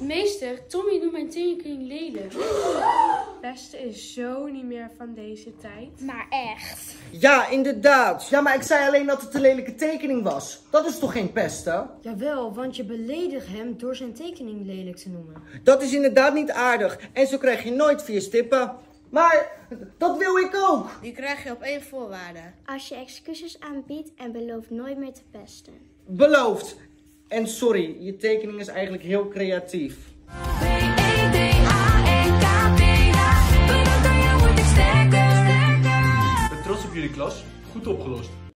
Meester, Tommy doet mijn tekening lelijk. Pesten is zo niet meer van deze tijd. Maar echt. Ja, inderdaad. Ja, maar ik zei alleen dat het een lelijke tekening was. Dat is toch geen pesten? Jawel, want je beledigt hem door zijn tekening lelijk te noemen. Dat is inderdaad niet aardig. En zo krijg je nooit vier stippen. Maar dat wil ik ook. Die krijg je op één voorwaarde. Als je excuses aanbiedt en belooft nooit meer te pesten. Beloofd. En sorry, je tekening is eigenlijk heel creatief. Ik ben trots op jullie klas. Goed opgelost.